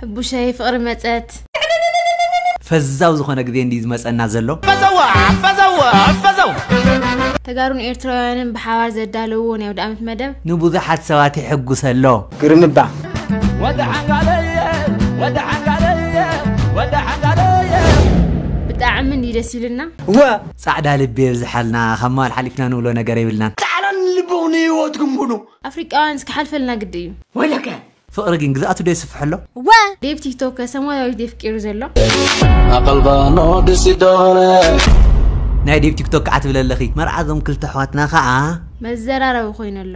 ሕቡሸይ ፍቕሪ መፀት ፈዛው ዝኾነ ግዜ እንዲ ዝመፀና ዘሎ ተጋሩን ኤርትራውያንን ብሓባር ዘዳለውዎ ናይ ወዲ ዓመት መደብ ንብዙሓት ሰባት ይሕጉስ ኣሎ ግርምባ ብጣዕሚ እንዲ ደስ ይብልና እወ ፃዕዳ ልቢ የብዝሓልና ካብ መዋል ሓሊፍና ንብሎ ነገር የብልናን ፃዕዳን ልቦም ንህይወትኩም ኩኑ ኣፍሪቃውያን ዝከሓልፈልና ግዲ እዩ ወለከ ፍቕሪ ግን ግዝኣቱ ዶ ይስፍሕ ኣሎ ዴብ ቲክቶክ ሰማያዊት ዴፍ ቂሩ ዘሎ ናይ ዴብ ቲክቶክ ከዓ ትብል ኣለኺ መርዓዞም ክልተ ኣሕዋትና ከዓ መዘራረቢ ኮይኑ ኣሎ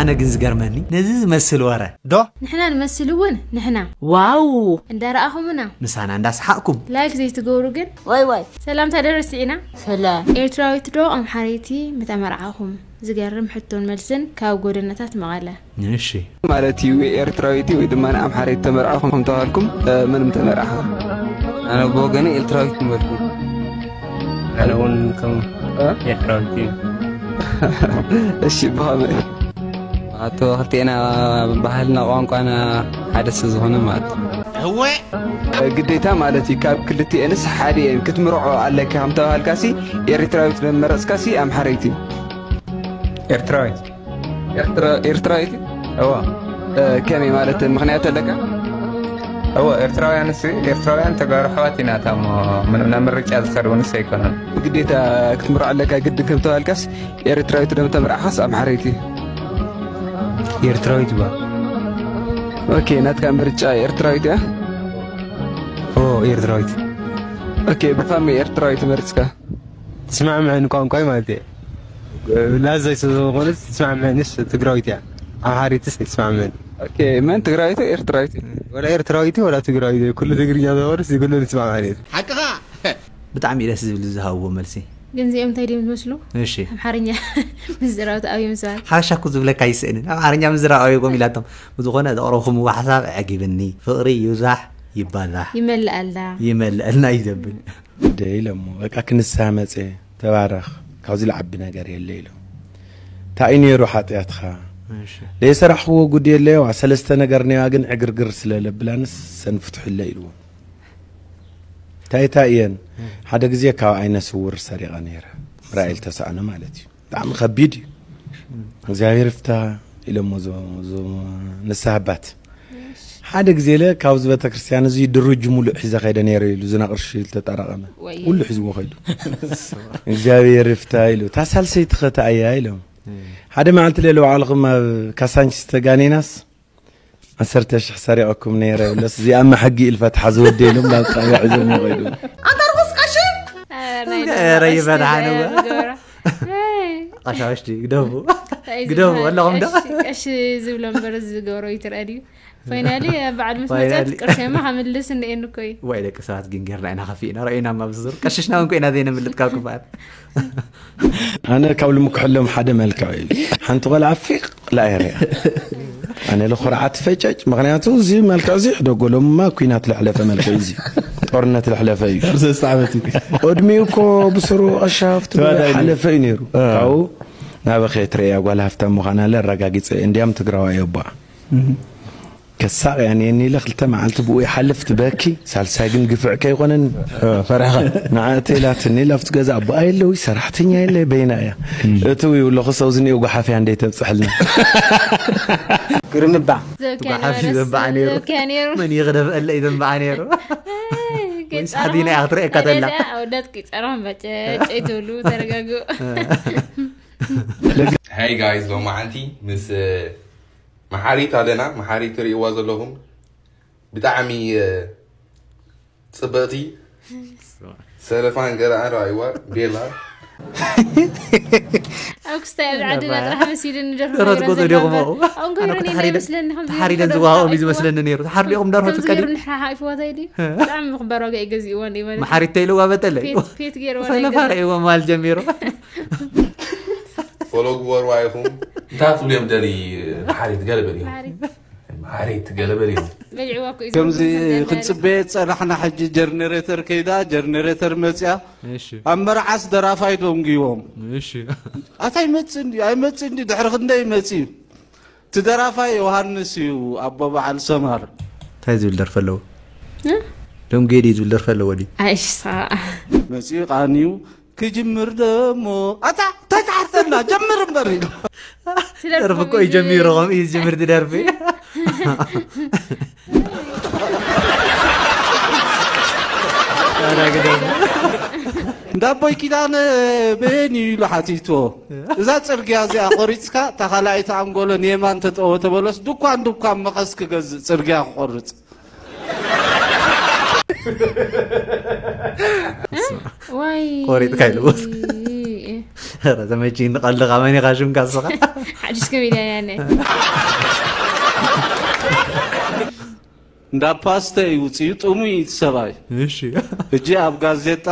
ኣነ ግን ዝገርመኒ ነዚ ዝመስል ወረ ዶ ንሕና ንመስል እውን ንሕና ዋው እንዳረኣኹምና ምሳና እንዳስሓቅኩም ላይክ ዘይትገብሩ ግን ወይ ወይ ሰላምታ ደረሲ ኢና ሰላም ኤርትራዊት ዶ ኣምሓረይቲ ምተመርዓኹም ዝገርም ሕቶን መልስን ካብ ጎደናታት መቐለ እሺ ማለት እዩ ኤርትራዊቲ ወይ ድማ ኣምሓሪት ተመርዓኹም ተባሃልኩም መንም ተመርዓኸ ኣነ ብወገነ ኤርትራዊት ንበልኩ ኣነ እውን ከም ኤርትራዊት እዩ እሺ ብኸመይ ኣቶ ክልቲኤና ባህልና ቋንቋና ሓደ ሰብ ዝኾነ ማለት هو ግዴታ ማለት እዩ ካብ ክልቲኤንስ ሓደ እየን ክትምርዖ ኣለካ ከም ተባሃልካሲ ኤርትራዊት መመረፅካሲ ኣምሓሪት እዩ ኤርትራዊት ኤርትራዊት እዋ ከመይ ማለት ምክንያት ኣለካ እዎ ኤርትራውያን ስ ኤርትራውያን ተጋሩ ኣሕዋት ኢና እታ ናብ ምርጫ ዝኸድቡ ንስ ኣይኮነን ብግዴታ ክትምርዕ ኣለካ ግድን ከም ተባልካስ ኤርትራዊት ዶ ተምርዓኻስ ኣምሓሪት እዩ ኤርትራዊት ባ ኦኬ ናትካ ምርጫ ኤርትራዊት እያ ኦ ኤርትራዊት ኦኬ ብኸመይ ኤርትራዊት መርፅካ ትስማዕ ምዕን ቋንቋይ ማለት እዩ ላዘይ ስለዝኾነ ትስማዕ ምዕንስ ትግራዊት እያ ኣምሓሪትስ ኣይትስማዕ ኦኬ መን ትግራዊት ኤርትራዊት ወላ ኤርትራዊት ወላ ትግራዊት ኩሉ ትግርኛ ዝኸርስ ኩሉ ንስማዕ ማለት ብጣዕሚ እዩ ደስ ዝብል ዝሃብዎ መልሲ ግን እዚኦም እንታይ ድዮም ዝመስሉ እሺ ኣምሓርኛ ምዝራዊት ኣብዮም ሰባት ሓበሻ ኩ ዝብለካ ይስእንን ኣምሓርኛ ምዝራኣዮም ኢላቶም ብዝኾነ ዘቕረብኩምዎ ሓሳብ ዕጊብኒ ፍቕሪ ይብዛሕ ይባላሕ ይመልእ ኣላ ይመልአልና እዩ ዘብል ደይ ኢሎሞ በቃ ክንስሓ መፀ ተባረኽ ካብዚ ልዓቢ ነገር የለ ኢሎም እንታይ እዩ ነይሩ ሓጢኣትካ ለይሰራሕክዎ ጉድ የለዮ ሰለስተ ነገር ነዋ ግን ዕግርግር ስለለብላንስ ሰንፍትሕለ ኢልዎ እንታይ እንታይ እየን ሓደ ግዜ ካብ ዓይነ ስውር ሰሪቐ ነይረ ራእይል ተሰኣነ ማለት እዩ ብጣዕሚ ከቢድ እዩ እግዚኣብሔር ፍታ ኢሎሞ እዞም እዞም ንስሓ ኣባት ሓደ ግዜ ለ ካብዚ ቤተ ክርስቲያን እዚ ድርጅ ሙሉእ ሒዘ ከይደ ነይረ ኢሉ ዝና ቅርሺ ዝተጠራቐመ ወየ። ኩሉ ሒዝዎ ከይዱ እግዚኣብሔር ፍታ ኢሉ እታ ሳልሰይቲ ኸ እያ ኢሎም ሓደ መዓልቲ ሌለ ባዕልኹም ኣብ ካሳንቺስ ተጋኔናስ ዓሰርተ ሽሕ ሰሪቐኩም ነይረ ብለስ እዚኣ መሓጊ ኢልፈትሓ ዝወደ ኢሎም ናብ ጣብያ ሒዞም ይኸይዱ ኧረ ይበድሓንዎ ቀሻውሽቲ ግደቡ ግደቡ ኣለኹም ዶ ቀሺ ዝብሎ እምበር ዝገብሮ እዩ ትርአ ድዩ ፋይናሊ ኣብ በዓል ምስ መፀት ፋይናሊ። ቅርሸማ ከምልስ እንአኒ ኮ እዩ ወይ ደቂ ሰባት ግን ጌርና ኢና ከፊእና ረእዩና ማብዝር ቀሽሽና እውን ኮይና ዘይነምልጥ ካብ ክበሃል ኣነ ካብ ልምክሐሎም ሓደ መልክዕ እዩ ሓንቲ ቆልዓ ፊቕ ላየርያ ኣነ ልኩርዓት ፈጨጭ ምክንያቱ እዚ መልክዕ እዚ ሕደጎሎምማ ኩናት ዝሕለፈ መልክዕ እዚ ጦርነት ዝሕለፈ እዩ ሰለስተ ዓመት እዩ ቅድሚኡ እኮ ብስሩ ቀሻፍቲ ሓለፈ እዩ ነይሩ ካብኡ ናበኸ ትርያ ጓል ሃፍታም ምዃና ለ ኣረጋጊፀ እንዲያም ትግራዋይ ኣቦኣ ከሳቅ እያ ነኒ ኢለ ክልተ መዓልቲ ብኡ ይሓልፍ ትበኪ ሳልሳይ ግን ግፍዕ ከይኮነን ፈሪሕኻ ንዓእተኢላትኒ ላብቲ ገዛ ኣቦኣ የለዊ ሰራሕተኛ የለ በይና እያ እቲ ይብሎ ክሰብ ዝኒኦ ጓሓፍያ እንደይ ተብፅሐልና ግርምባ ጓሓፍ ዘንበዓ ነይሩ ዘብክያ ነይሩ መን ይኽደፍአለ እዩ ዘንበዓ ነይሩ ወይስ ሓዚና እያ ክትሪአካ ተላ ኣወዳት ቂፀሮም በጨጨ ትብሉ ተረጋግኡ هاي جايز لو معانتي مس آه، محاري تالنا محاري تري واز لهم بتعمي آه، صبغتي. سلفان قرأ رايوا بيلا. أكستايل عدنا راح والله كبار معاكم انت هتقول يا مداري المحاري اتقلب اليوم. المحاري اتقلب اليوم كم زي كنت سبيت صلحنا حج جرنريتر كيدا جرنريتر مزيا ماشي. أمر عس درافاي دوم جيوم ماشي. أتاي متسندي أي متسندي دحر خنداي متسي تدرافاي يوهانس يو أبو بعل سمر. تايزو الدرف الأول ሎም ጌዲ ዝብል ደርፈ ኣለዎ ድዩ ኣይሽ መፅኡ ቃንዩ ክጅምር ደሞ ተታሕተና ጀምር እምበር ኢሉ ደርፊ እኮ እዩ ጀሚሩ ከምኡ እዩ ዝጅምር እቲ ደርፊ እንዳቦይ ኪዳነ በኒ ኢሉ ሓቲትዎ እዛ ፅርግያ እዚኣ ቆሪፅካ እታ ካልኣይቲ ኣንጎሎ ንየማን ተጠወ ተበለስ ድኳን ድኳን መቐስ ክገዝእ ፅርግያ ክቆርፅ ዋይ ቆሪጥካ ኢልዎስ ኧረ ተመቺ ንቐልኻ መን ኢኻ ሽምካ ስኻ ሓድሽ ከመይድያ ያነ እንዳ ፓስተ እዩ ውፅኡ ጥሙይ ሰብኣይ እሺ። ሕጂ ኣብ ጋዜጣ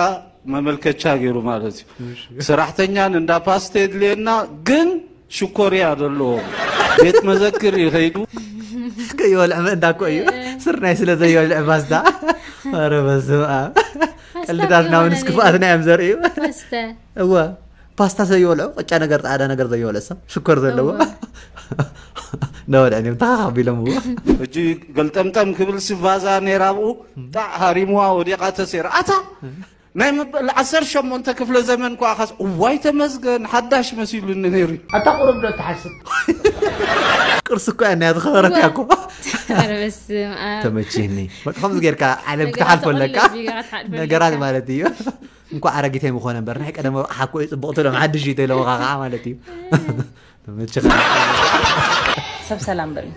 መመልከቻ ገይሩ ማለት እዩ። ሰራሕተኛን እንዳ ፓስተ የድልየና ግን ሽኮርያ ዘለዎም ቤት መዘክር ይኸይዱ። ከይበልዕ ምእንታ እኮ እዩ ስርናይ ስለ ዘይበልዕ ፓስታ ኧረ በስመ ኣብ ቀልድታትና ክፍኣትና እዮም ዘርእዩ። እወ ፓስታ ዘይበልዑ ቅጫ ነገር ፃዕዳ ነገር ዘይበልዕ ሰብ ሽኮር ዘለዎ። ነበልዕ እኒኦም ተኻኻቢሎም እዎ ሕጂ ገልጠምጠም ክብል ስቫዛ ነይራ ብኡ ጣዕ ሃሪምዋ ወዲቓ ተሴራ። ኣታ ናይ ምበል 18 ክፍለ ዘመን እኳ ኻስ እዋይ ተመስገን ሓዳሽ መሲሉኒ ነይሩ ኣታቁርብ ዶ ትሓስብ ቅርሲ እኳ እናያ ዝኸበረት ያኮ ተመችህኒ ከምዚ ጌርካ ዓለም ክትሓልፎ ኣለካ ነገራት ማለት እዩ እንኳ ዓረጊተይ ምኾነ እምበር ናይ ቀደም ሓኮ እዩ ፅቡቕቲ ሎም ሓድሽ እዩ ተለውካ ከዓ ማለት እዩ ተመችኻ ሰብ ሰላም በሪ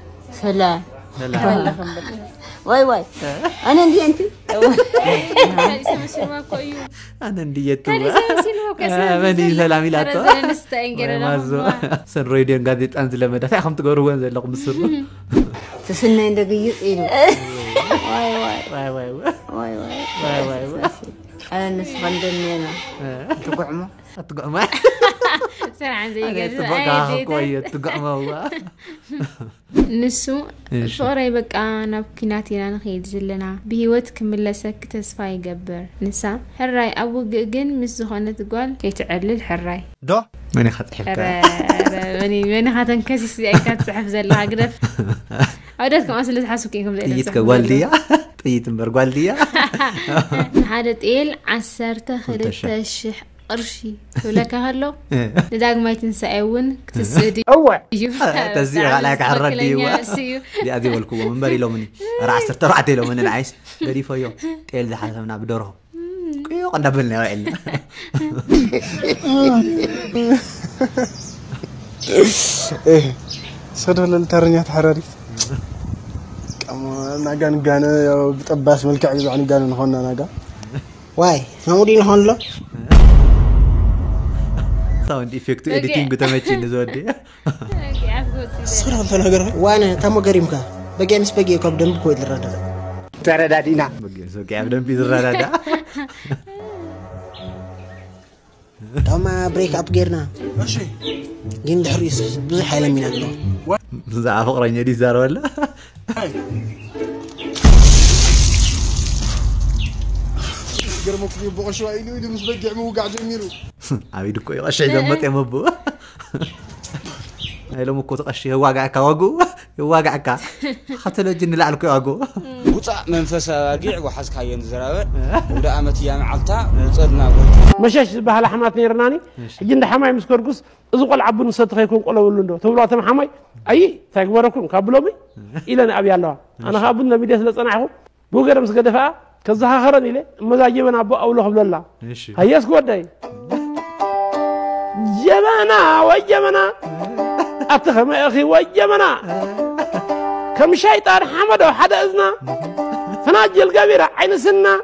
ሰላም ሰላም واي واي. أنا دي أنت؟ أنا دي تو. ماني آه، أنا لا سن راديو غاديت انزل أنا دافع. خمت غورو وين زلق أنا تسنى عندك يقيل إيه. واي واي. أنا واي. واي واي. واي واي. أنا نسخن أنا. آه. تقعمه تقعمه سرعا زي كذا كويس تقموا ንሱ ፍቅሪ በቃና ብኩናት ኢና ንኸይድ ዘለና ብሂወት ክምለሰ ክተስፋ ይገብር ንሳ ሕራይ ኣብ ውግእ ግን ምስ ዝኾነት ጓል ከይትዕልል ሕራይ ዶ መን ኢኻ ፅሒፍካመን ኢኻ ተንከሲስ እዚኣይካ ትፅሕፍ ዘለካ ግደፍ ኣውዳት ከምኣ ስለ ዝሓስብክ ኢኹም ዘኢለጥይትከ ጓል ድያ ጥይት እምበር ጓል ድያ ንሓደ ጤል ዓሰርተ ክልተ ሽሕ ቅርሺ ክብለካ ከሎ ንዳግማይ ትንሳኤ እውን ክትስእድ እወ እዩ ተዚኡ ካልኣይ ክሕረድ ድይዋ እሱ እዩ ዲኣ ዘይበልክዎም እምበር ኢሎምኒ ራ ዓሰርተ ኣርባዕተ ኢሎምኒ ንዓይስ ገዲፈዮ ጤል ዝሓሰብና ብደርሆ ቅዮቕ እንዳበልና ውዒልና ሰደለል ተረኛ ተሓራሪት ናጋ ንጋነ ያው ብጠባስ መልክዕ ግዛዕ ንጋነ ንኾና ናጋ ዋይ ናሙዲ ንኾን ኣሎ ሳውንድ ኢፌክቱ ኤዲቲንጉ ተመችን ዘወዴ ስራን ተናገራ ዋን ታሞ ገሪምካ በጌምስ በጌ ካብ ደንብ ኮ ይልረዳ ተረዳዲና። ካብ ደንብ ይዝረዳዳ ታማ ብሬክ አፕ ጌርና። ግን ድሕሪስ ብዙሕ ሃይለሚና ኣሎ እዛ ፍቅረኛ ዲዛረበላ ይዛረበላ ገርመኩ ብቆሸ ኢሉ ኢሉ ምስ በጊዕ ምውጋዕ ጀሚሩ ኣብ ኢድ እኮ ይቐሽዕ ዘመጥ እዮም ኣቦ ኢሎም እኮ ተቐሺ የዋጋዕካ ዋግኡ የዋጋዕካ ከተለጅ ንላዕል ኮ ዋግኡ ውፃእ መንፈስ ኣባጊዕ ወሓዝካየን ዝረበ ወደ ኣመት እያ መዓልታ ውፅድና ጎ መሸሽ ዝበሃል ሓማት ነርናኒ ሕጂ እንዳ ሓማይ ምስ ከርጉስ እዚ ቆልዓ ቡን ሰቲ ከይኮን ቆለበሉ ዶ ትብሎ እቶም ሓማይ ኣይ እንታይ ግበረኩም ካብ ብሎሚ ኢለን ኣብያ ኣለዋ ኣነ ከዓ ቡን ለሚድየ ስለ ፀናዕኹም ብገረ ምስ كزهخرن إلى مزاجي من أبو أوله قبل الله هياس قدي جمنا وجمنا أتخم يا أخي وجمنا كم شيطان حمد وحد أذنا فناجل قبيرة عين سنة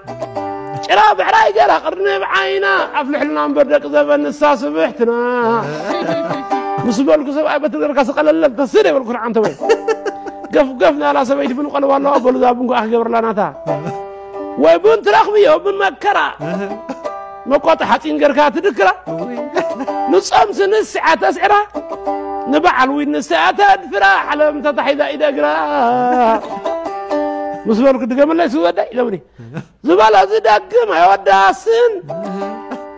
شراب عراي قرا قرني بعينا أفلح لنا بردك زفن الساس بحتنا مسبول كسب أبت الركاس قال لا تصير بالقرآن تبي قف قفنا على سبعين بن قال والله أبو لذابنكو أخي قبر لنا تا وبنت رخمي وبن مكرا. مقاطع حاتين قركات ذكرى نصام سنسعة تسعرة نبعل وين نسعة تدفرة على متطح ذا إذا قرا. مسبرك دقم الله سودا إلى مني زبالة زدقم يا وداسن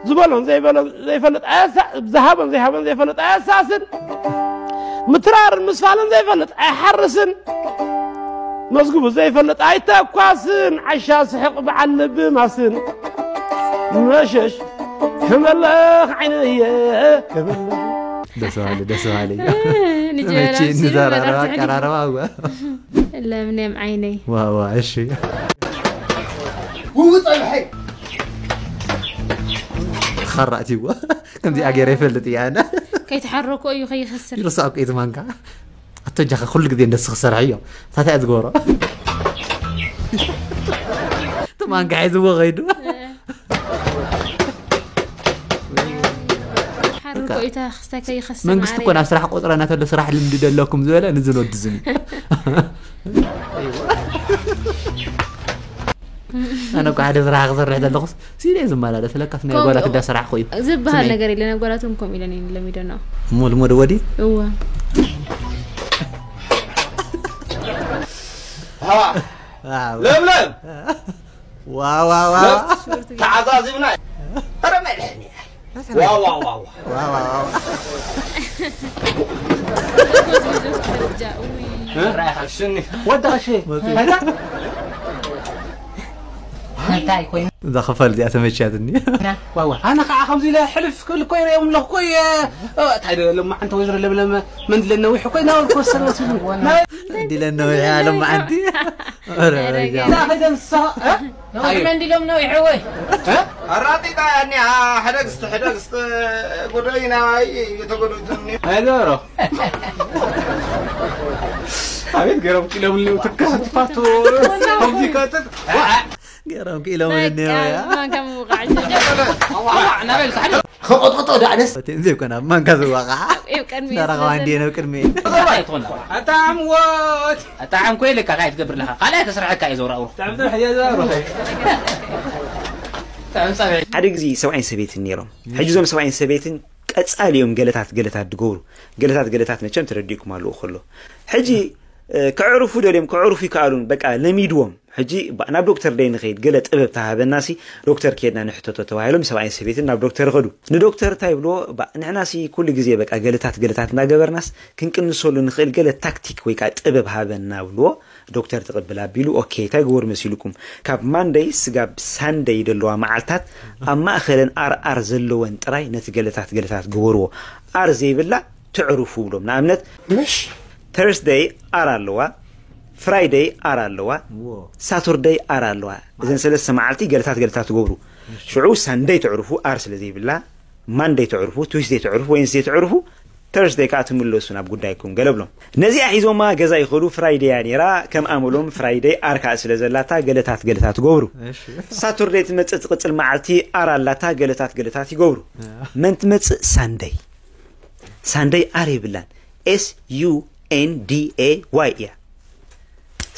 زبالهم زي فلت زي فلت أسا ذهبا زي هبا زي فلت أساسن. مترار مسفالن زي فلت أحرسن. መዝግቡ ዘይፈልጥ ኣይተኳስን ዓሻ ስሕቕ በዓል ልቢ ማስን መሸሽ ክመለኽ ዓይነየ ክመለኽ ደስ በሃሊ ደስ በሃሊ ንጀበና ተመቺ ሲሉ እንዘራረባ መራርሒ ቀራረባ ዋ ለምለም ዓይነይ ዋ ዋ እሺ ውውጠልሐይ خرأتي وا كم دي أجري فلت يعني ከይተሓረኮ እዩ ከይኸስር يرسع كيت مانكا تجاه كل قد ينسخ سرعية ثلاثة أذقورة طبعا قاعد هو غيدو من قصتك وأنا اسرح قطرة أنا تلو سرح المديد لكم زيلا نزلوا الدزني أيوة. أنا قاعد اسرح اخضر رحدة لغس سيلا يزم مالا ده سلاك اثنين أقول لك ده اسرح خوي زب هالنقري أنا أقول لكم كم إلى نين لم يدنا مول مول ودي؟ أوه. ها لم لم. وا وا وا تعزازي من ترى ما لحني وا وا وا وا وا وا رايح الشني ودر شيء. هنتاي دي أتمنى شاتني أنا واو. أنا خا خمسين حلف كل كوين يوم له كوي. أه، تعال لما أنت وزر لما لما من دل النويح كوي ناول كوس الناس دل النويح لما عندي. لا هذا الصه هاي من دلهم نويح وي الراتي يعني آه، حدقست حدقست. قرينا آه، يتقولون هذا رو حبيت قرب كلام اللي وتكسر فاتور هم ديكاتت. ነዊሑ ወይ ኣራጢጣ ያኒ ሕደግስቲ ሕደግስቲ ጉዳይና የተጎዱትኒ ኣይገሮ ኣቤት ገይሮም ኪሎምልው ትካትፋቱ ከምዚ ከጥጥ ገይሮም ክኢሎም እኒሆያ ከቆጥቆጦ ዳዕነስ ዘይኮና ማንካ ዝዋቕዓ ናረኸባ እንዲየ ናብ ቅድሚ ኣጣዕምዎት ኣጣዓም ኮይ ልካ ካይ ትገብር ለካ ካልኣይ ተስርሐካ እዩ ዘውራእሩ ሓደ ግዜ ሰብኣይን ሰበይትን ነይሮም ሕጂ እዞም ሰብኣይን ሰበይትን ቀፃሊዮም ገለታት ገለታት ድገብሩ ገለታት ገለታት መቸም ተረዲእኩም ኣለዎ ከሎ ሕጂ ክዕርፉ ደልዮም ክዕርፉ ይከኣሉን በቃ ለሚድዎም ሕጂ ናብ ዶክተር ደይ ንኸይድ ገለ ጥበብ ተሃበና ሲ ዶክተር ከድና ንሕተቶ ተባሂሎም ሰብኣይን ሰበይትን ናብ ዶክተር ኸዱ። ንዶክተር እንታይ ብሎ ንሕና ሲ ኩሉ ግዜ በቃ ገለታት ገለታት እናገበርናስ ክንቅንሰሉ ንኽእል ገለ ታክቲክ ወይ ከዓ ጥበብ ሃበና ብልዎ ዶክተር ተቐብል ኣቢሉ ኦኬ እንታይ ግበሩ መሲልኩም ካብ ማንደይ ስጋብ ሳንደይ ደለዋ መዓልትታት ኣብ ማእኸለን ኣርኣር ዘለወን ጥራይ ነቲ ገለታት ገለታት ግበርዎ? ኣር ዘይብላ ትዕርፉ ብሎም ንኣብነት ተርስደይ ኣር ኣለዋ ፍራይደይ ኣር ኣለዋ ሳቱርደይ ኣር ኣለዋ እዘን ሰለስተ መዓልቲ ገለታት ገለታት ትገብሩ። ሽዑ ሳንደይ ትዕርፉ ኣር ስለ ዘይብላ ማንደይ ትዕርፉ ትዊስደይ ትዕርፉ ወይንስደይ ትዕርፉ ተርስደይ ከዓ ትምለሱ ናብ ጉዳይኩም ገለ ብሎም ነዚኣ ሒዞማ ገዛ ይኸዱ ፍራይደያ ነራ ከም ኣመሎም ፍራይደይ ኣር ከዓ ስለ ዘላታ ገለታት ገለታት ትገብሩ። ሳቱርደይ ትመፅእ ትቕፅል መዓልቲ ኣር ኣላታ ገለታት ገለታት ይገብሩ። መን ትመፅእ ሳንደይ ሳንደይ ኣር የብላን ኤስ ዩ ኤን ዲ ኤ ዋይ እያ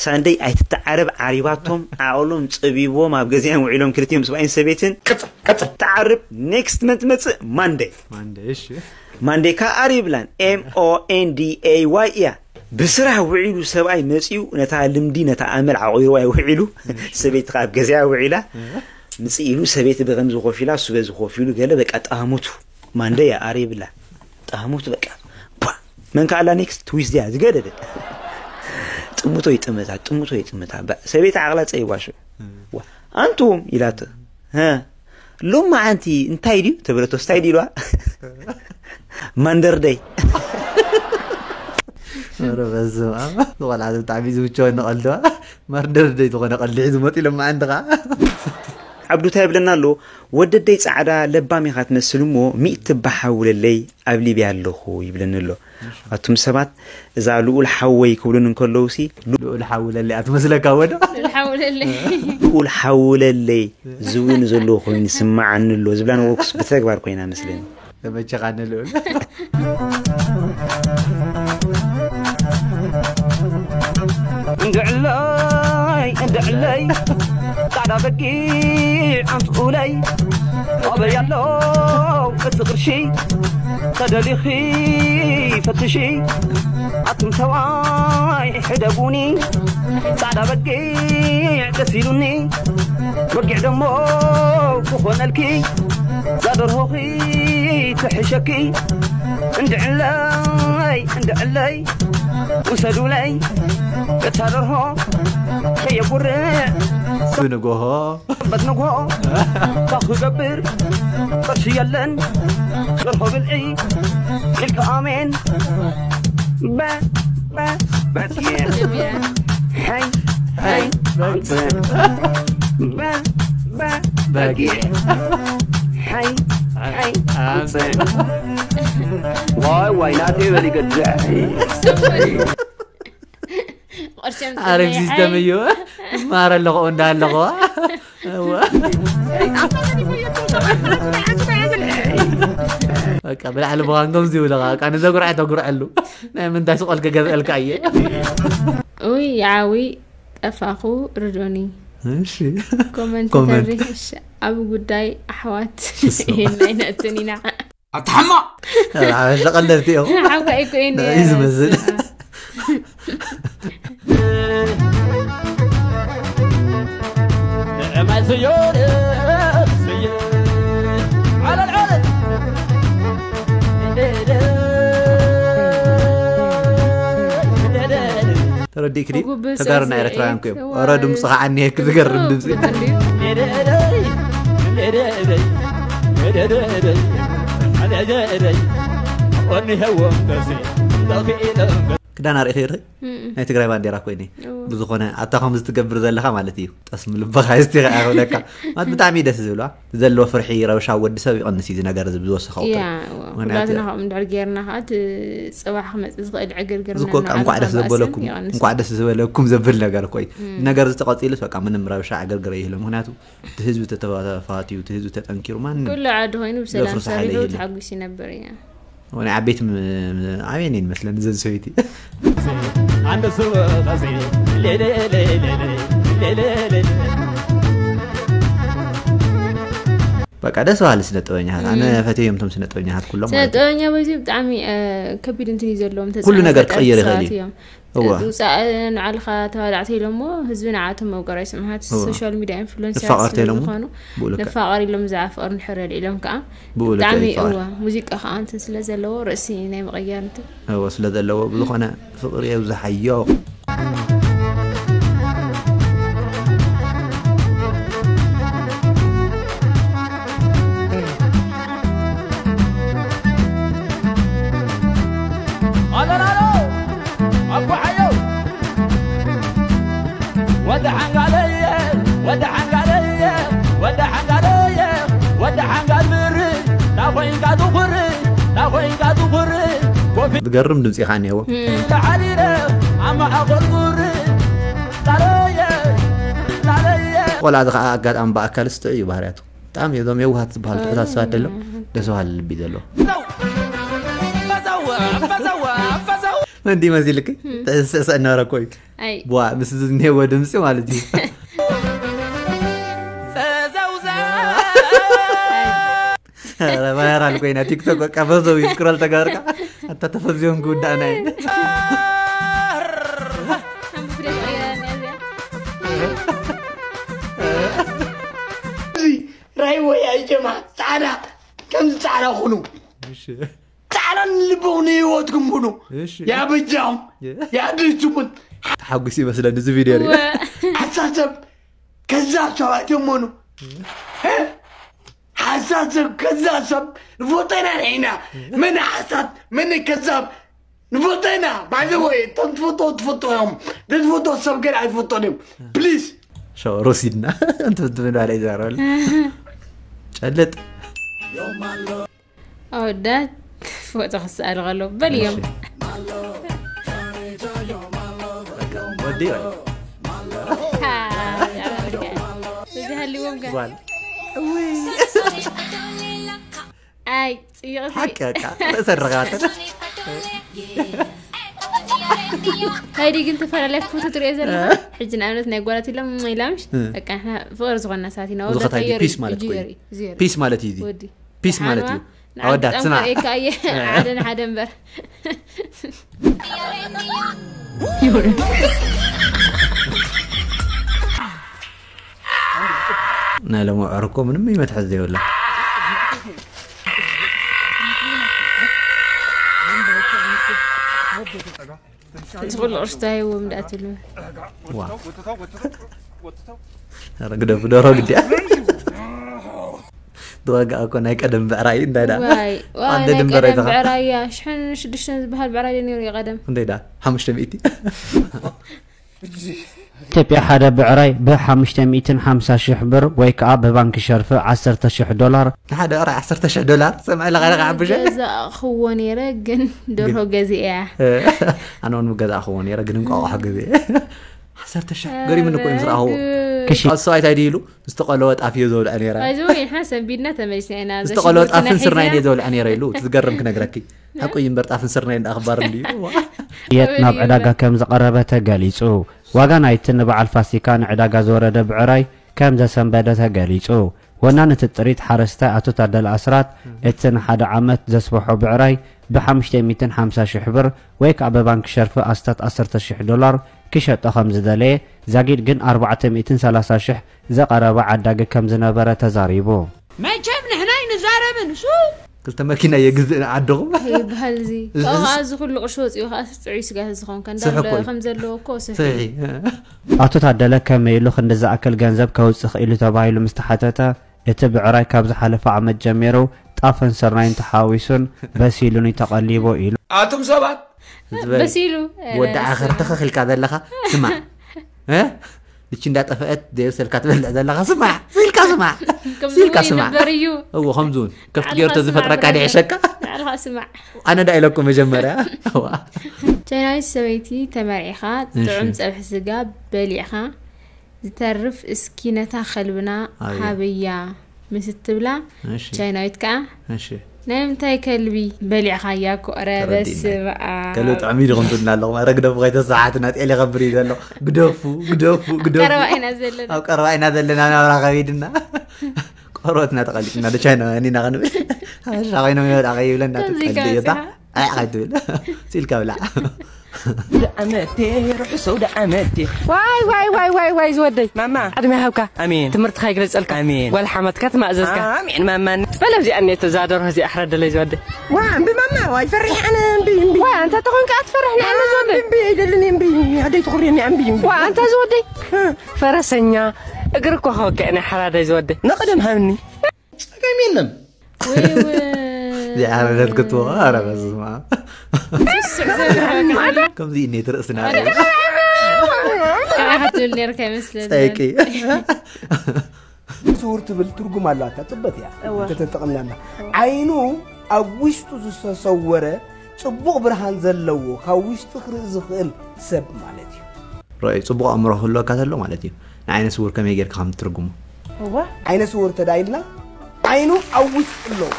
ሳንደይ ኣይትተዓረብ ዓሪባቶም ዓቕሎም ፀቢቦም ኣብ ገዚኦም ውዒሎም ክልቲኦም ሰብኣይን ሰበይትን ተዓርብ ኔክስት መን ትመፅእ ማንደይ ማንደይ ካ ኣር ይብላን። ኤም ኦ ኤን ዲ ኤ ዋይ እያ ብስራሕ ውዒሉ ሰብኣይ መፂኡ ነታ ልምዲ ነታ ኣመል ዓቂርዋ ውዒሉ ሰበይቲ ከዓ ኣብ ገዚኣ ውዒላ። ምፅ ኢሉ ሰበይቲ ብከምዚ ኮፍ ኢላ እሱ በዚ ኮፍ ኢሉ ገለ በቃ ጣህሙቱ ማንደይ ኣር ይብላ ጣህሙቱ በቃ መን ከዓ ኣላ ኔክስት ትዊስድያ ዝገደደ ጥሙቶ ይጥምታ ጥሙቶ ይጥምታ ሰበይቲ ዓቕላ ፀይዋ ሹ ኣንቱም ኢላቶ ሎማ ዓንቲ እንታይ ድዩ ተብለቶ ስታይ ድኢልዋ ማንደርደይ ኧረ በስመ ኣብ ቆልዓ ብጣዕሚ ዝምቸወኒ ቀልድዋ ማርደርደይ ዝኾነ ቀልዲ ሒዙ መፂ ኢሎም ዓንዲ ከዓ ዓብዱታይ ይብለና ኣሎ ወደደይ ፃዕዳ ለባም ኢኻ ትመስል እሞ ሚእቲ ባሓውለለይ ኣብ ሊብያ ኣለኹ ይብለኒ ኣሎ ኣቱም ሰባት እዛ ልኡል ሓወይ ክብሉን እንከለዉ ሲ ልኡል ሓውለለይ ኣትመስለካ ወዳ ልኡል ሓውለለይ ዝብሉን ዘለዎ ኮይኑ ስማዓኒ ኣሎ ዝብላን ወክስ ብተግባር ኮይና መስለኒ ተመቸኻኒ ልኡል እንድዕለይ እንድዕለይ ኣዳበጊ ዓንትኡለይ ኣበያሎ እቲ ቅርሺ ተደሊኺ ፈትሺ ኣቱም ሰብኣይ ሕደጉኒ ፃዕዳ በጊዕ ደስ ኢሉኒ በጊዕ ደሞ ክኾነልኪ ዘደርሆኺ ትሕሸኪ እንድዕለይ እንድዕለይ ውሰዱለይ እታ ደርሆ ከየጉርዕ ብንጎሆ በት ንግሆ ካብ ክገብር ቅርሺ የለን ደርሆ ብልዒ ኢልካ ኣሜን በ በ በትየ ሃይ ሃይ ኣንፅር በ በ በጊዕ ሃይ ሃይ ኣንፅር ዋይ ዋይ ናተይ በሊገድዕ ቅርሾም አሪፍ ሲስተም እዩ ማር ኣለኹ እንዳ ኣለኹ በቃ ብላዕሊ ምዃን ከምዚ ይብለኻ በቃ ንዘጉርዐ ተጉርዐሉ ናይ ምንታይ ስቆል ከገዝአልካ እየ ውይ ዓዊ ጠፋኹ ርዶኒ እሺ ኮመንት ኮመንት ተሪሽ ኣብ ጉዳይ ኣሕዋት ናይ ነእትን ኢና ኣትሓማቕ ሓበሽ ተቐለልቲ እዮም ሓውካ ኣይኮይን እዩ ዝመስል سيوني سيوني على العلن تردي كدي أراد مصحى عني كذا قرب دمسي على دائري ونهوم تسير دقيقة ክዳን ኣርእኺ ይርኢ ናይ ትግራይ ባንዴራ ኮይኒ ብዝኾነ ኣታ ከምዚ ትገብር ዘለካ ማለት እዩ ጠስሚ ልበካ ስቲ ከዓ ክብለካ ማለት ብጣዕሚ እዩ ደስ ዝብላ ዘለዎ ፍርሒ ረብሻ ወዲ ሰብ ይቐንስ እዩ እዚ ነገር እዚ ብዝወሰኸ ያ ምክንያቱ ኩላትና ከምኡ እንድዕር ጌርና ከዓ እቲ ፅባሕ ክመፅእ ዝኽእል ዕግርግር እዚ ኮ እንኳዕ ደስ ዘበለኩም እንኳዕ ደስ ዝበለኩም ዘብል ነገር ኮይ ነገር እዚ ተቐፂሉስ በቃ ምንም ረብሻ ዕግርግር ይህሎ ምክንያቱ እቲ ህዝቢ ተተፋትዩ እቲ ህዝቢ ተጠንኪሩ ማንም ኩሉ ዓዲ ኮይኑ ብሰላም ዘፍርስ ሓይሊ ሰሪሑ የለን። ተሓጒሱ ይነብር እያ ናይ ዓበይቲ ዓብየን እየን መስለን ዘን ሰበይቲ عند السوق غزي لي لي لي لي لي لي لي በቃ ደስ በሃሊ ስነ ጥበኛታት ኣነ ፈትዮም ቶም ስነ ጥበኛታት ኩሎም ስነ ማለት እዩ ጥበበኛ በዚ ብጣዕሚ አ፣ ከቢድ እንትን እዩ ዘለዎም ኩሉ ተፅዕኖ ነገር ፈጠርቲ ክቅይር ይኽእል ሰባት እዩ። وسأن على تابعتي لهم هزبنا عاتم وقرأي سمعت السوشيال ميديا إنفلونسر فقرتي لهم بقولك فقري لهم زعف أرن حرر إلهم كأ. بقولك دعمي هو. موسيقى خا أنت سلا زلوا رأسي نايم غير أنت هو سلا زلوا بلوخ أنا فقري وزحيو ዝገርም ድምፂ ኢኻ እኒሄዎ ተዓሊረ ኣማዓቆርቁር ጣለየ ጣለየ ቆልዓ እዚ ከዓ ኣጋጣሚ ብኣካል ስጥ እዩ ባህርያቱ ብጣዕሚ እዞም የውሃት ዝበሃሉ ትሑታት ሰባት ደሎም ደስ በሃሊ ልቢ ዘለዎ እንዲህ መዚ ልክ ትዕስዕስዕ ነበረኮ እዩ ምስ ዝኒሄዎ ድምፂ ማለት እዩ अरे मैं यार कोई ना टिकटॉक का बस स्क्रॉल तर कर का आता तसंच येऊन गुड्डा नाही ራይ ወይ አይጀማ ጻዳ ከምዚ ጻዳ ሁኑ። ጻዳን ልበውነ ህይወትኩም ሁኑ ያበጃም ያድርችሙን ተሓጒስ ይመስለኒ እዚ ቪድዮ ሪኡ ኣሳሰብ ከዛ ሰባት እዮም ሆኑ حساسب كذاب نفوتنا هنا من حساس من كذاب نفوطينا باي ذا واي تنفوطوا تفوطوهم تنفوطوا السب كان تفوطوا لهم بليز شو روسينا انت بتبين على ازارول شلت أو ده فوت خص غلو. باليوم ودي ها اللي ومقال وي. اي حكاك سرغات هايدي لك فوتة تري زل حجنا عملتنا قولت لا ما يلامش فور زغنا ساتينا ودا بيس مالت كوي بيس مالت يدي بيس مالت عودات سنا اي عادن عادن بر يوري نالم عركو من مي ما تحزي ولا. تقول قرشتاي ومدأت له واو رقدة بدو رقدة دواقع أكو هيك قدم بعراي إندا دا. واي واي قدم بعراي بعراي شحن شدشن بهالبعراي لنيري قدم. إندا دا. حمشت بيتي ብዕራይ ደ ነይሩ እዩ ቀደም እንታይ ዳ ሓሙሽተ ሚእቲ ኢትዮጵያ ሓደ ብዕራይ ብ550 ሽሕ ብር ወይ ከዓ ብባንኪ ሸርፊ 10 ሽሕ ዶላር ንሓደ ዕራይ 10 ሽሕ ዶላር ሰምዐ ለኻ ለኻ ዓብሸ ገዛእኽዎ ነይረ ግን ደርሆ ገዚአ ኣነ እውን ገዛእኽዎ ነረ ግን እንቋቑሖ ግዜ ዓሰርተ ሽሕ ገሪምኒ እኮ እዮም ዝረኣኽዎ ክሺ ሰብኣይ እንታይ ድኢሉ ዝተቐለወ ጣፍ እየ ዘብልዐ ነረ ይዞ ንሕና ሰንቢድና ተመሊስና ኢና እዛ ዝተቐለወ ሽጉርቲ ጣፍን ስርናይን እየ ሒዝና ዘብልዐ ነረ ኢሉ እቲ ዝገርም ክነግረኪ ሓቆይ እምበር ጣፍን ስርናይን ኣኽባር እንድዩ የት ናብ ዕዳጋ ከም ዝቐረበ ተገሊጹ ዋጋ ናይቲ ንበዓል ፋሲካ ንዕዳጋ ዝወረደ ብዕራይ ከም ዘሰንበደ ተገሊጹ ወናኒ እቲ ጥሪት ሓረስታይ ኣቶ ታደለ ኣስራት እቲ ንሓደ ዓመት ዘስበሖ ብዕራይ ብ550 ሽሕ ብር ወይ ከዓ ብባንኪ ሸርፊ ኣስታት 10 ሽሕ ዶላር ክሸጦ ከም ዝደለየ ዛጊድ ግን 430 ሽሕ ዘቐረበ ዓዳጊ ከም ዝነበረ ተዛሪቡ መቸም ንሕና ይንዛረብን ሱ ክልተ መኪና የግዝእ ዓድኹም ይበሃል እዚ ካብኡ ከዓ እዚ ኩሉ ቅርሺ ወፂኡ ከዓ ጥዑይ ስጋ ዝኸውን ስሕ እንዳለ እኮ እዩ። ከም ዘለዎ እኮ ስሒ ስሒ ኣቶ ታደለ ከመይ ኢሉ ክንዲ ዝኣክል ገንዘብ ከውፅእ ክኢሉ ተባሂሉ ምስ ተሓተተ እቲ ብዕራይ ካብ ዝሓለፈ ዓመት ጀሚሩ ጣፍን ስርናይን ተሓዊሱን በሲሉን ተቐሊቡ ኢሉ ኣቶም ሰባት በሲሉ ወዲ ዓኸር ተኸኺልካ ዘለኻ ስማዕ እ እቺ እንዳጠፍአት ዘይብሰልካ ትበልዕ ዘለኻ ስማዕ ሲልካ ስማዕ ከምዚ ሲልካ እውን ስማዕ ይንበር እዩ እዎ ከምዚ እውን ከፍቲ ጌርቶ ዝፈጥረካ ድዕሸካ ባዕልኻ ስማዕ ኣነ ዳ ኢለኩም መጀመርያ ቻይናዊት ሰበይቲ ተመሪዕኻ ጥዑም እሺ። ፀብሒ ስጋ በሊዕኻ ዝተርፍ እስኪ ነታ ከልብና ኣየ። ሃበያ ምስ እትብላ እሺ ቻይናዊት ከዓ እሺ ናይ ምንታይ ከልቢ በሊዕኻያ ኮረ በስመ ከልቢ ጥዕሚ ኢልኩም ትብልና ኣለኹም ኣረ ግደፉ ከይተሰዓት ናጤል ይኸብር እዩ ዘሎ ግደፉ ግደፉ ግደፉ ቀረባ ኢና ዘለና ኣብ ቀረባ ኢና ዘለና ናብራ ከቢድና ቆርበትና ተቐሊጥና ደቻይና ኒና ክንብል ሓበሻ ኮይኖም ይወዳ ከይብለና ከምዚ ትቀልዲ ከበፅሓ። እዮታ ኣይ ከይትብል ሲልካ ብላዕ واي واي واي واي واي زودي ماما عدمي امين تمرت خاي قلزلك امين والحمتك تمأززكا امين ماما فلو زي اني تزادر زي احرد اللي زودي وان بماما واي فرح أنا بي بي وانت تكون قاعد تفرحني أنا زودي بي بي تغريني ام بي انت زودي فرسنيا اقرك هوك أنا حرادة زودي نقدم هني كاين وي وي دي بس ከምዚ እኔት ርእስና ካብኣ ክትብል ነርካ ይመስለኒ ስውር ትብል ትርጉም ኣለዋታ ፅበት እያ ተተጠቕምናላ ዓይኑ ኣብ ውሽጡ ዝተሰወረ ፅቡቕ ብርሃን ዘለዎ ካብ ውሽጡ ክርኢ ዝኽእል ሰብ ማለት እዩ ረአዩ ፅቡቅ ኣእምሮ ክህልወካ ተሎ ማለት እዩ ንዓይነ ስውር ከመይ ጌርካ ከም ትርጉሙ ዓይነ ስውር ተዳይልና ዓይኑ ኣብ ውሽጡ ኣለዎ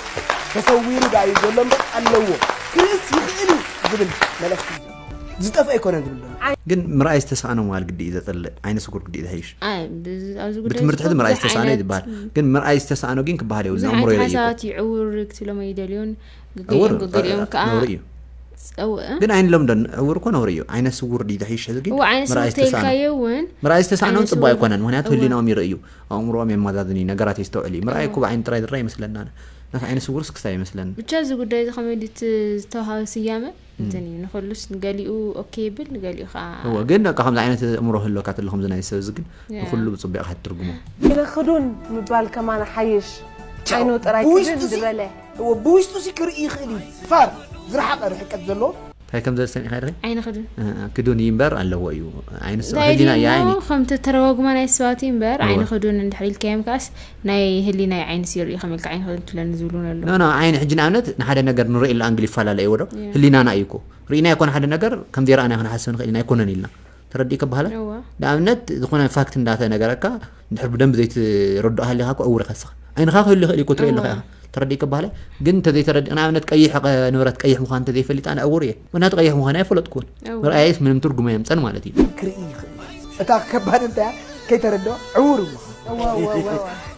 ተሰዊሩ ዳ እዩ ዘሎ ኣለዎ ክርእስ ይኽእል ዝብል መልእኽቲ እዩ ዘለዎ ዝጠፍአ ኣይኮነን ዝብል ዘሎ ግን ምርኣይ ዝተሰኣነ ምባል ግዲ እዩ ዘፅልእ ዓይነ ስጉር ግዲ ተሃይሽ ኣይ ብዝ- ኣብዚ ጉዳይ ብትምህርቲ ሕዚ ምርኣይ ብዙሕ ዝተሰኣነ እዩ ዓይነት- ዝበሃል ግን ምርኣይ ዝተሰኣነ ግን ክበሃል የብሉ ብዙሕ ኣእምሮ ዓይነት ይረእዩ ሓሳባት ይዕውር ክትብሎም ኣይደልዩን ዕውር ገሊኦም ገሊኦም ከዓ ነውሪ እዩ ፀውእ ግን ዓይን ሎምዶ ዕውር እኮ ነውሪ እዩ ዓይነ ስውር ዲ ተሂሽ ሕዚ ግን እዎ ዓይነ ምርኣይ ስውር ዝተሰኣነ ተይልካዮ እውን ምርኣይ ዝተሰኣነ እውን ዓይነ ፅቡቅ ስውር- ኣይኮነን ምክንያቱ እዎ። ህሊናኦም ይርእዩ ኣእምሮኦም የመዛዝን እዩ ነገራት የስተውዕል እዩ ምርኣይ እኮ ብዓይኒ ጥራይ ዝረአ ይመስለና ናት ዓይነ ስውርስ ክስታይ ይመስለኒ ብቻ እዚ ጉዳይ እዚ ከመይ ድቲ ዝተዋሃበ ስያመ እንትን እዩ ንኩሉስ ንገሊኡ ኦኬ ይብል ንገሊኡ ከዓ እዎ ግን በቃ ከምዚ ዓይነት እምሮ ህልወካ ተሎ ከምዚ ናይ ሰብ እዚ ግን ያ። ንኩሉ ብፅቡቅ ካ ትርጉሞ ኢለ ክዱን ምባል ከማን ሓይሽ ዓይኑ ጥራይ ብውሽጡ ክድን ሲ- ዝበለ እዎ ብውሽጡ ሲ ክርኢ ይኽእል እዩ ፋር ዝረሓቐ ርሕቀት ዘለዎ እንታይ ከም ዘሰሚዕካ ድኺ ዓይነ ክድን ክዱን ይምበር ኣለዎ እዩ ዓይነ እንታይ ህሊና እዩ ዓይኒ ድሞ ከምቲ ተረጓጉማ ናይ ሰባት እዩ እምበር እዎ። ዓይኒ ክዱን እንድሕር ኢልካዮም ከኣስ ናይ ህሊና ዓይኒ ሲርኢ ከመይ ኢልካ ዓይኒ ክዱን ትብለኒ ዝብሉን ኣሎ ኖ ኖ ዓይኒ ሕጂ ንኣብነት ንሓደ ነገር ንርኢ ሉ ኣንግል ይፈላለ እዎ ዶ ህሊናና እዩ እኮ ርኢና ይኮነ ሓደ ነገር ከም ዘይረኣና ክንሓስብ ንኽእል ኢና ኣይኮነን ኢልና ተረዲእካ በሃላ እዋ ንኣብነት ዝኾነ ፋክት እንዳተ ነገረካ እንድሕር ብደንብ ዘይትረድኦ ሃሊኻ እኮ እውር ይኸስኽ ዓይንኻ ክህሉ ይኽእል እዩ እኮ ትርኢ ኣለኻ ኢኻ تردي كبهله جن تدي ترد أنا عملت أنا حق نورت تقيح مخان تدي فليت أنا أوريه وأنا تقيح مخان فلت كون رأيت من مترجم يمسن مالتي كري أتاك كبهل أنت كي تردو عور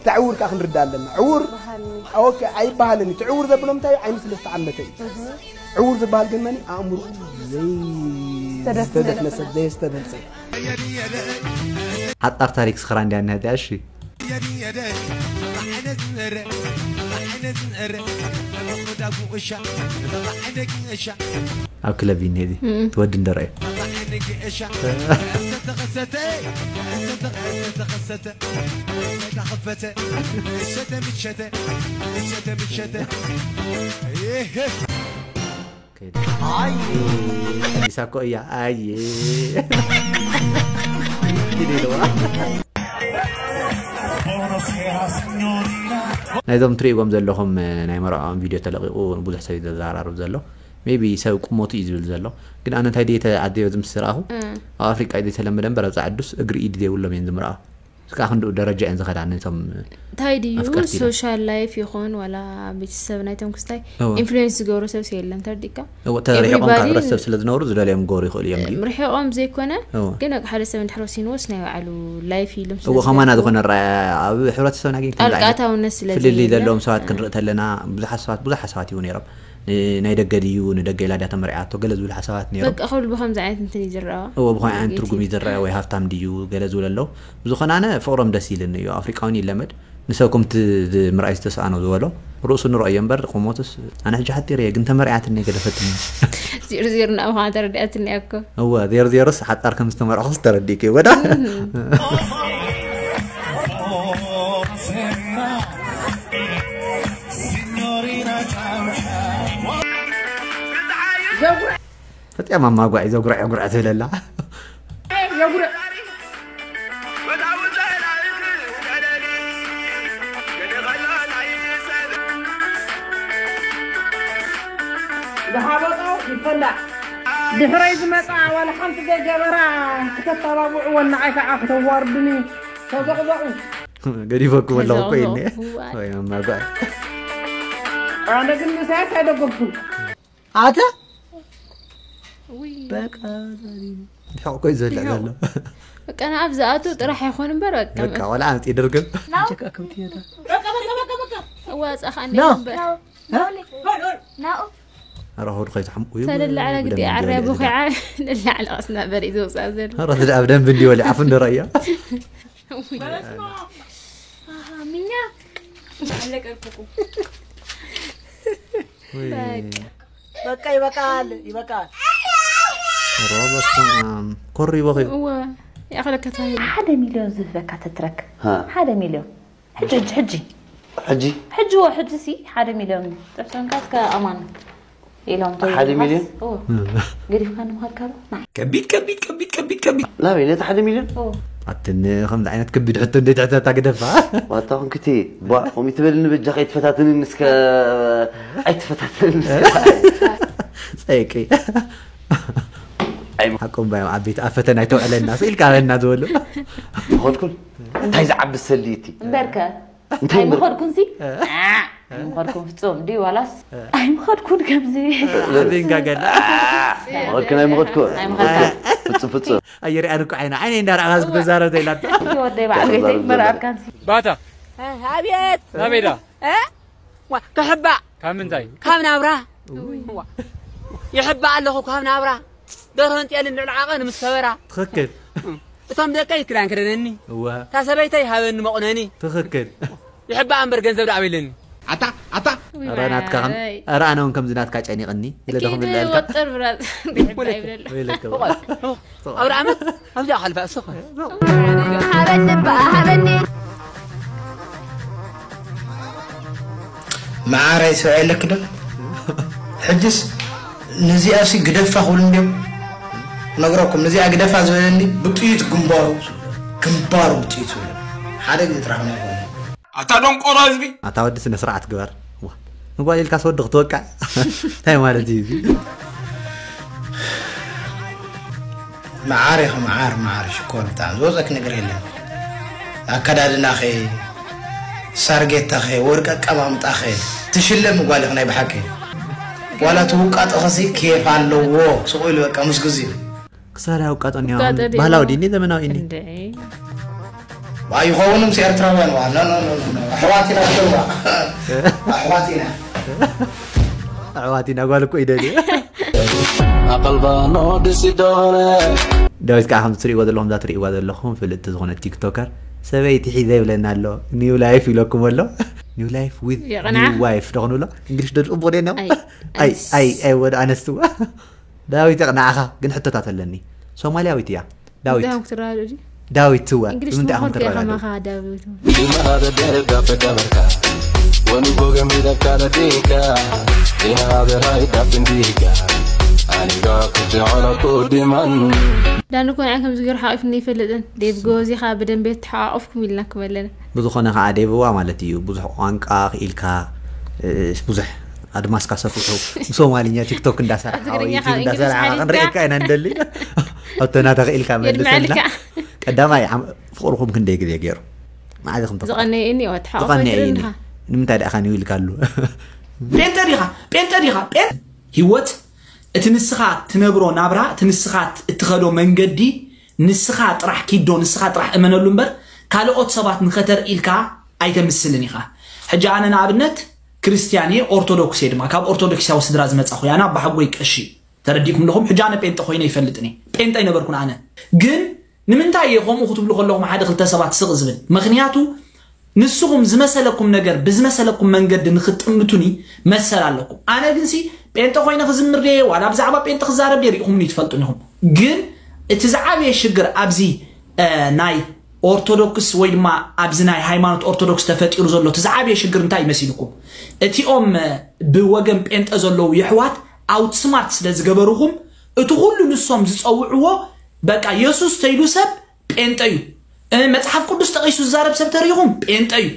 تعور كأخن ردال لنا عور أوكي أي بهلني تعور ذا بلوم تاي عين سلست عمتي عور ذا بهل جمني أمر تدفن استدفنس زي استدفنس حتى تاريخ سخران دي عنها داشي ኣብ ክለብን ሄዲ ትወዲ እንደረአዩ ይሳኮ እያ ኣየ ናይዞም ትሪእዎም ዘለኹም ናይ መርዖም ቪድዮ ተለቂቑ ብዙሕ ሰብ እዩ ዘዘራርብ ዘሎ ሜቢ ሰብ ቁሞቱ እዩ ዝብል ዘሎ። ግን ኣነ እንታይ ደየ ተዓደዮ ዝምስ ረኣኹ ኣብ ኣፍሪቃ እዩ ዘይተለመደ እምበር ኣብ ፃዕዱስ እግሪ ኢድ ዘይብሎም እየን ዝምርኣው እስካዕ ክንድኡ ደረጃ እየን ዝኸዳ ነቶም እንታይ ድዩ ኣፍቀርቲ ኢለን። ሶሻል ላይፍ ይኹን ዋላ ቤተሰብ ናይቶም ክስታይ እወ። ኢንፍሉዌንስ ዝገብሩ ሰብ የለን ተርዲካ እዎ ተሪሖም ካብ Everybody ሕብረተሰብ ስለ ዝነብሩ ዝደልዮም ክገብሩ ይኽእሉ እዮም ድዩ ርሒቆም ዘይኮነ እወ። ግን በቃ ሓደ ሰብ እንድሕር ወሲንዎስ ናይ ባዕሉ ላይፍ ኢሎም እዎ ከማና ዝኾነ ረኣያ ኣብ ሕብረተሰብና ግን ከምዚ ዓይነት ጣልቃታውነት ስለ ፍልልይ ዘየለ። ዘለዎም ሰባት ክንርኢ ተለና ብዙሓት ሰባት ብዙሓት ሰባት እዩ ነይሮም ን- ናይ ደገ ድዩ ንደገ ኢላ ድያ ተመሪዓቶ ገለ ዝብል ሓሳባት ነይሮም በቃ ክብል ብከምዚ ዓይነት እንትን እዩ ዝረአ እዎ ብኮይ ዓይነት ትርጉም እዩ ዝረአ ወይ ሃፍታም ድዩ ገለ ዝብል ኣለዉ ብዝኾነ ኣነ ፍቅሮም ደስ ኢልኒ እዩ ኣፍሪቃውን ይለመድ ንሰብኩም ቲ ምርኣይ ዝተሰኣኖ ዝበሎ ርእሱ ንርአዮ እምበር ቁሞትስ ኣነ ሕጂ ሓጢር እየ ግን ተመሪዓትኒ ገደፈትኒ ዚሩ ዚሩ ናብ ከዓ ተረዲኣትኒ እኮ እወ ዜሮ ዜሮስ ሓጣር ከም ዝተመርዐኹስ ተረዲእከ ወዳ ፈጢያ ማማጓዒ ዘጉርዕ ጉርዕ ትብለላ ዝሃበጦ ይፈላዕ ድሕረይ ዝመፃ ዋላ ሓንቲ ዘይገበራ ክተተባብዕዎ ንዓይ ከዓ ክተዋርድኒ ተዘቕዘቑ ገዲፈኩም ኣለኹ እኮ እኒ ተዘቕዘቑ። ወይ ማማጓዒ ኣነ ግን ምሳያት ኣይደገፍኩም ኣተ ድሕቕ ኮይ ዘልዕ ዘሎ በቃ ንኣብ ዝኣቱ ጥራሕ ኣይኮን እምበር በቃ በቃ ወላ ኣምፂ ድርግም ዋፃ ከዓ ና። እምበር ረሆድ ኮይ ተሓምቁ እዩ ተደላዕለ ግዲ ዓርያ ብኺዓ ደላዕለ ቀስና በሪ ዝውፃእ ዘሎ ረት ዳ ብደንብ እንዲ ወሊ ዓፍ እንረእያ ሚኛ በቃ ይበቃል ይበቃል Robertson كوري وغي هو أغلى كتاهي هذا مليون زفة كتترك ها. هذا مليون. حج حج حجي. حجي؟ حج هو حج سي. هذا مليون. عشان كاسك أمان إلهم طيب هذا مليون؟ قريب كان مهكرة نعم. كبيت كبيت كبيت كبيت كبيت. لا بينات هذا مليون؟ حتى خمد عينات كبيد حتى نديت حتى تقدفع واتاهم كتي با هم يتبلن بجاك يتفتاتن النسكا آه، أي تفتاتن النسكا أيكي ሓቆም ባዮም ዓበይቲ ኣብ ፈተና ይተውዕለና ስኢልካ በና ዝበሉ ኸድኩን እንታይ ዝዓቢ ሰልይቲ እምበርከ እንታይ እምበር? ኣይምኸድኩን ሲ ኣይምኸድኩን ፍፁም ዲ ዋላስ ኣይምኸድኩን ከምዚ ዚንጋ ገላ መኸድክን ኣይመኸድኩን ኣይምኸድካ ፍፁም ፍፁም ኣየርያ ንኩ ዓይና ዓይነ እንዳረኣኻ ዝክተዛረብ ዘይላ ወደይ ባዕል ገይተይ መርኣብካን ሲ ባታ ኣብየት ናበይዳ ዋ ክሕባእ ካብ ምንታይ ካብ ናብራ ይሕባእ ኣለኹ ካብ ናብራ ደርሆ እንጥየልን ልዕሊ ዓቐ ንምስ ከበራ ትኽክል እቶም ደቀይ ክዳን ክደነኒ እወ እታ ሰበይተይ ሃበኒ መቑነኒ ትኽክል ይሕባእ እምበር ገንዘብ ዳዕበ ኢለኒ ኣታ ኣታ ኧረ ናትካ ከም ኧረ ኣነ እውን ከምዚ ናትካ ጨኒቕኒ ኢለ ደኹም ዝለልካ ወጥር ብራት ኣብ ዓመት ኣብዚኣ ካልፋ እሶኸ ሃበኒ በኣ ሃበኒ ማዓራይ ሰብዓ የለክ ዶ ሕጅስ ነዚኣ ሲ ግደፋ ክብሉ እንዲዮም نقرأكم نزي أقدف أزولني بطيت قنبارو قنبارو بطيت حدا قد ترحمنا يقول أتا دون قرى زبي أتا ودي سنة سرعة قبر نقول لك أسود دغتوك هاي ما ردي معار يا معار معار شكون بتاع زوزك نقري لنا أكدادنا أخي سارجيت أخي ورقة قمامت أخي تشلم قال لك ناي بحكي ولا توقعت أخسي كيف على لو سوي لك أمس قزيل ክሳዳ ውቃጦ እኒሆ ውቃጦ ድዩ? ባህላዊ ዲኒ ዘመናዊ እኒ ዋ ይኸውንም ሲ ኤርትራውያን ዋ ኖ ኖ ኖ ኖ ኣሕዋትና ደዋ ኣሕዋትና ኣሕዋቲና ጓል እኮ ይደልዩ ኣቐልባኖ ድሲዶነ ዳዊት ከዓ ከምቲ ትሪእዎ ዘለኹም እዛ ትሪእዋ ዘለኹም ፍልጥቲ ዝኾነ ቲክቶከር ሰበይቲ ሒዘ ይብለና ኣሎ ኒው ላይፍ ኢለኩም ኣሎ ኒው ላይፍ ዊዝ የቕንዓ? ኒው ዋይፍ ደኽንብሎ እንግሊሽ ደፅቡቕ ደና ኣይ፣ ኣይ ኣይ ኣይ ወደ ኣነስትዋ ዳዊት የቕንዓኻ ግን ሕቶታት ኣለኒ ሶማልያዊት እያ ዳዊት داهم ترى دي ዳዊት ትዋ انجلش ምንታይ ما ከም خلت يا ትረዳዱ خما خا داوود Dimada derga fedabarka Wani boga mida kala dinka Ina berai dafindika Aniga kujana kudiman لانه كون عنكم زغير حايفني يفلطن ديف جوزي خا بدن بيت حاقفكم إلنا كملنا ብዝኾነ ከዓ ደይብዋ ማለት እዩ ብዙሕ ቋንቋ ክኢልካ እ፣ ብዙሕ ኣድማስካ ሰፊሑ ብሶማሊኛ ቲክቶክ እንዳሰርሓ ዩቲብ እንዳሰርሓ ክንሪኤካ ኢና ንደሊ ኣብተና ተኽኢልካ መልሰልና ቀዳማይ ፍቅርኩም ክንደይ ግዜ ገይሩ መዓዚ ከም ዝቐነየኒ ዝቐነየኒ ንምንታይ ደኣ ኻን ይብልካሉ ጴንተ ዲኻ ጴንተ ዲኻ ሂወት እቲ ንስኻ ትነብሮ ናብራ እቲ ንስኻ እትኸዶ መንገዲ ንስኻ ጥራሕ ኪዶ ንስኻ ጥራሕ እመነሉ እምበር ካልኦት ሰባት ንኸተርኢልካ ኣይተምስልን ኢኻ ሕጂ ኣነ ንኣብነት ክርስቲያን ኦርቶዶክስ ድማ። ካብ ኦርቶዶክሳዊ ስድራ ዝመፃ ኮ ኣነ ኣባ ሓጎይ ቀሺ ተረዲኩም ኣለኹም ሕጂ ኣነ ጴንጠ ኮይነ ይፈልጥኒ። ጴንጠ ይነበርኩን ኣነ። ግን ንምንታይ እየ ከምኡ ክትብሉ ከለኹም ሓደ ክልተ ሰባት ስቕ ዝብል? ምክንያቱ ንስኹም ዝመሰለኩም ነገር ብዝመሰለኩም መንገዲ ንክጥምቱኒ መሰል ኣለኩም። ኣነ ግን ሲ ጴንጠ ኮይነ ክዝምር ደ ዋላ ብዛዕባ ጴንጠ ክዛረብ ደ ሪኢኹምኒ ትፈልጡን ኢኹም ግን እቲ ዝዓበየ ሽግር ኣብዚ ናይ أرثوذكس وين ما أبزناي هايمانت أرثوذكس تفت إرزولو تزعبي شجر نتاي مسيلكم أتيهم بوجم بنت أزولو يحوات أو تسمعت لزجبرهم أتقول نصهم زتصوعوا بقى يسوس تيلوسب بنت أيو متحف كل استقيس الزارب سبتريهم بنت أيو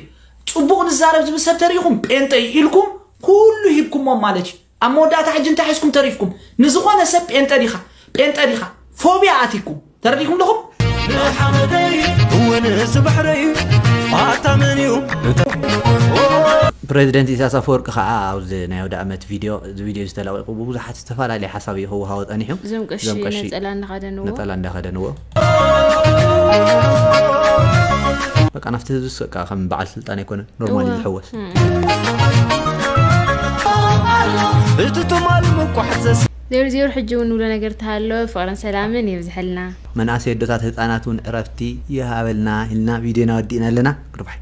تبون الزارب سبتريهم بنت أيو إلكم كله يبكم ما مالك أما ده تحجن تحسكم تريفكم نزقنا سب بنت أريخة بنت أريخة فوبيا أتيكم تريكم لهم ፕሬዚደንት ኢሳያስ ኣፈወርቂ ከዓ ኣብዚ ናይ ወደ ኣመት ቪድዮ እዚ ቪድዮ ዝተለቂቁ ብብዙሓት ዝተፈላለየ ሓሳብ ይክውሃቦ ፀኒሖም እዞም ቀሺ ነጠላ እንዳኸደንዎ በቃ ናብቲ ህዝቢ ስቃ ከም በዓል ስልጣን ኣይኮነን ኖርማል ዝሕወስ እቲ ትማል ምቋሕ ዘስ ዜሮ ዜሮ ሕጂ እውን ንብሎ ነገር እንተሃሎ ፍቅርን ሰላምን የብዝሐልና መናእሰይ ኣዶታት ህፃናት እውን ዕረፍቲ ይሃበልና ኢልና ቪድዮና ወዲእና ኣለና ጉድባይ